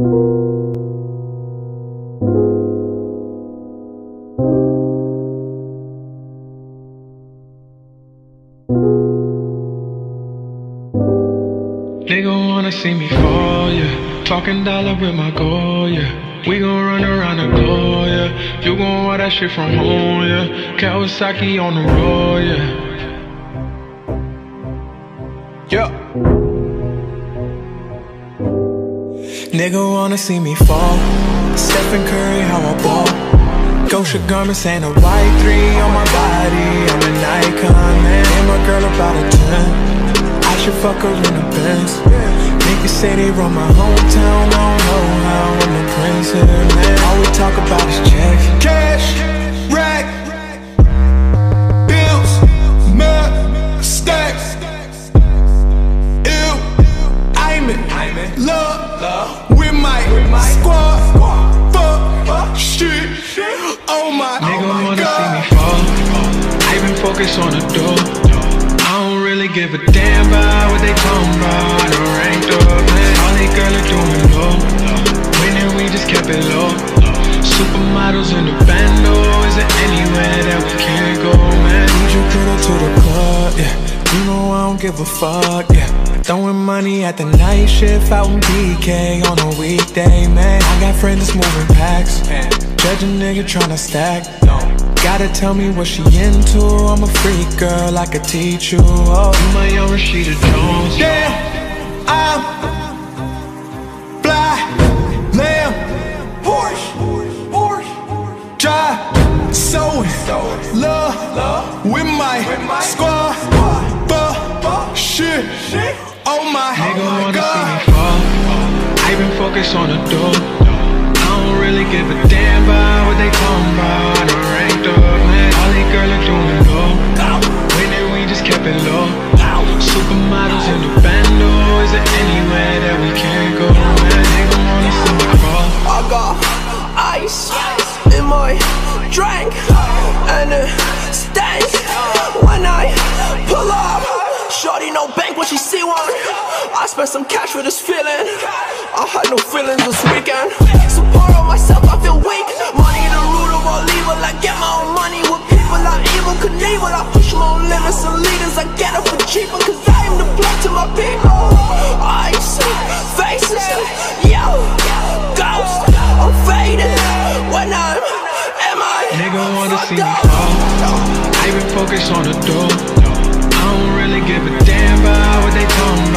Nigga wanna see me fall, yeah. Talking dollar with my goal, yeah. We gon' run around the globe, yeah. You gon' want that shit from home, yeah. Kawasaki on the road. Yeah. Nigga wanna see me fall. Stephen Curry, how I ball. Gosha garments and a white three on my body. I'm an icon, man. And my girl about a 10 should fuck her in the Benz Niggas say they run my hometown, I don't know in love with my squad Fuck, shit, shit. oh my, Nigga oh my wanna God. see me fall I been focused on the door I don't really give a damn about what they talking about. I done ranked up, man. All they girls are doing low. Winning, we just kept it low. Supermodels in the bando. Is there anywhere that we can't go, man? Need you girl to the club, yeah. You know I don't give a fuck, yeah. Money at the night shift out in BK on a weekday, man. I got friends that's moving packs. Judge a nigga tryna stack. Gotta tell me what she into. I'm a freak girl, I could teach you. Oh, you my young Rashida Jones. Yeah, I'm fly, lamb, Porsche, Porsche, drive, so love with my squad. Been on the door. I don't really give a damn about what they talking about. I done ranked up, man. All these girls are doing low. Winning, we just kept it low. Supermodels in the bando. Is there anywhere that we can't go, man? Nigga wanna see me fall. I got ice in my drink and it stank Shorty no bank when she see one. I spent some cash for this feeling. I had no feelings this weekend. Support on myself, I feel weak. Money the root of all evil. I get my own money with people I Evel Knievel. I push my own limits and leaders. I get it for cheaper, cause I am the blood to my people. Ice, faces, yo, ghost. I'm faded when I'm. Am I? Nigga wanna see me fall. I been focused on the door don't really give a damn about what they told me.